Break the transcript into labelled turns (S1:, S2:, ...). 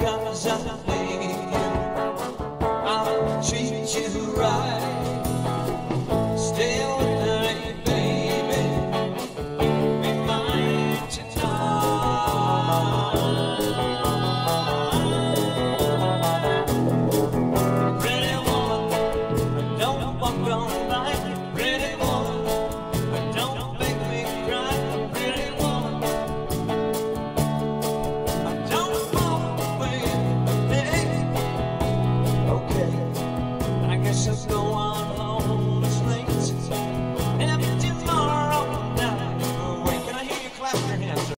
S1: comes. I'll treat you right. Stay with me, baby. Be mine tonight. Pretty woman, I know I'm gonna pretty woman. Guess I'm going home. It's late.